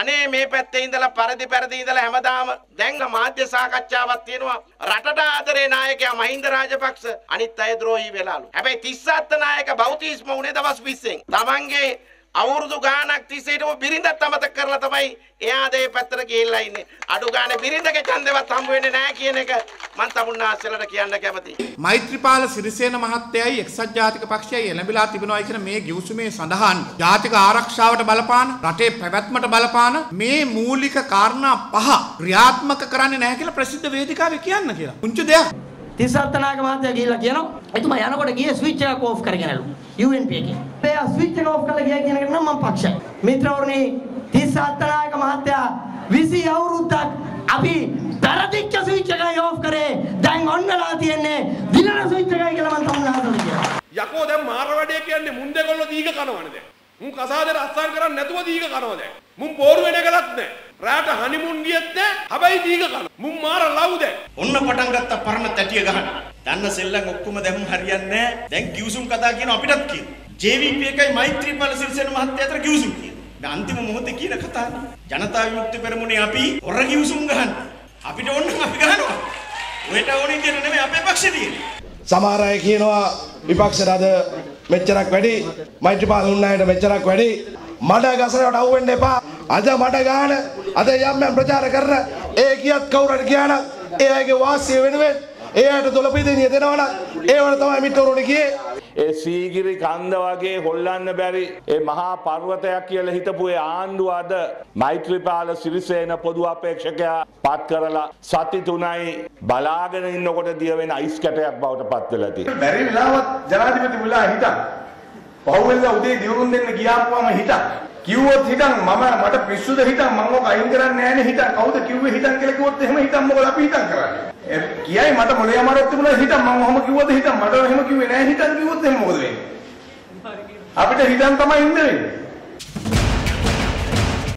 අනේ මේ පැත්තේ ඉඳලා පරදි පෙරදි ඉඳලා හැමදාම දැන් මාධ්‍ය සාකච්ඡාවක් තියෙනවා රටට ආදරේ නායකයා මහින්ද රාජපක්ෂ අනිත් අය ද්‍රෝහී වෙලාලු. හැබැයි 37 නායක බෞතිස්ම උනේ දවස් 20න්. Tamange අවුරුදු ගාණක් තිස්සේ හිටපු බිරිඳත් අමතක කරලා තමයි එයාද ඒ පැත්තට ගිහිල්ලා ඉන්නේ. අඩු ගානේ බිරිඳගේ ඡන්දෙවත් හම්බ වෙන්නේ නැහැ කියන එක මම තමුන්නාස්සලට කියන්න කැමතියි. මෛත්‍රීපාල සිරිසේන මහත්තයයි එක්සත් ජාතික පක්ෂයයි එළඹිලා තිබෙනවා කියන මේ ගිවිසුමේ සඳහන් ජාතික ආරක්ෂාවට බලපාන රටේ පැවැත්මට බලපාන මේ මූලික කාරණා පහ ක්‍රියාත්මක කරන්නේ නැහැ කියලා ප්‍රසිද්ධ වේදිකාවේ කියන්න කියලා. පුංචි දෙයක්. තිස්සත්තනායක මහත්තයා ගිහිල්ලා කියනවා එතුමා යනකොට ගියේ ස්විච් එකක් ඕෆ් කරගෙනලු UNP එකේ. ඒ ස්විච් එක ඕෆ් කරලා ගියා කියන එක නම් මම පක්ෂයි. මිත්‍රවරුනි තිස්සත්තනායක මහත්තයා 20 අවුරුද්දක් අපි පෙරදිච්ච ස්විච් එකයි ඕෆ් කරේ. දැන් ඔන්නලා තියෙන්නේ දිනන ස්විච් එකයි කියලා මම તમને හදලා කියනවා. යකෝ දැන් මාරවැඩිය කියන්නේ මුන් දෙකොල්ල දීග කනවනේ දැන්. මුන් කසාදේ රස්සම් කරන්නේ නැතුව දීග කනවා දැන්. මුන් පෝරු වෙන එකලත් නැහැ. රාට හනිමුන් ගියෙත් නැහැ. හැබැයි දීග කන. මුන් මාර ලව් දැන්. ඔන්න පටන් ගත්ත පරණ තැටිය ගහන්න. දන්න සෙල්ලම් ඔක්කොම දැන් හරියන්නේ නැහැ. දැන් කිව්සුම් කතා කියන අපිටත් කියන. JVP එකයි මෛත්‍රීපාල සිරිසේන මහත්තයා අතර කිව්සුම් කියන. දැන් අන්තිම මොහොතේ කියන කතාවනේ. ජනතා විමුක්ති පෙරමුණේ අපි හොර කිව්සුම් ගහන්න. අපිට ඕන අපි ගහනවා. ඔයට ඕනින් දෙන නෙමෙයි අපේ පක්ෂේ තියෙන්නේ. සමහර අය කියනවා විපක්ෂයට අද මෙච්චරක් වැඩි මෛත්‍රීපාල උන්නායට මෙච්චරක් වැඩි මඩ ගසනට අහුවෙන්න එපා අද මඩ ගාන අද යම් යම් ප්‍රචාර කරන ඒ කියත් කවුරුහරි කියන ඒ අයගේ වාසිය වෙනුවෙන් ඒ අයට දොළපිදිනිය දෙනවනම් ඒවට තමයි මිත්‍රවරුනි කියේ ඒ සීගිරි කන්ද වගේ හොල්ලන්න බැරි ඒ මහා පර්වතයක් කියලා හිතපු ඒ ආණ්ඩුව අද මෛත්‍රීපාල සිරිසේන පොදු අපේක්ෂකයා පත් කරලා සති තුනයි බලාගෙන ඉන්නකොට දිය වෙන අයිස් කැටයක් බවට පත් වෙලා තියෙනවා. බැරි වෙලාවත් ජනාධිපති මුලා හිටන්. පහුවෙන්දා උදේ දියුරුම් දෙන්න ගියාපුවම හිටන්. කිව්වොත් හිටන් මම මට පිස්සුද හිටන් මම ඔක අයින් කරන්නේ නැහැනේ හිටන්. කවුද කිව්වේ හිටන් කියලා කිව්වොත් එහෙම හිටන් මොකද අපි හිටන් කරන්නේ? ඒ කියයි මට මොලේ අමාරුවක් තිබුණා හිටන් මම ඔහොම කිව්වොත් හිටන් මට එහෙම කිව්වේ නැහැ හිටන් කිව්වොත් එහෙම මොකද වෙන්නේ? අපිට හිටන් තමයි ඉන්න වෙන්නේ.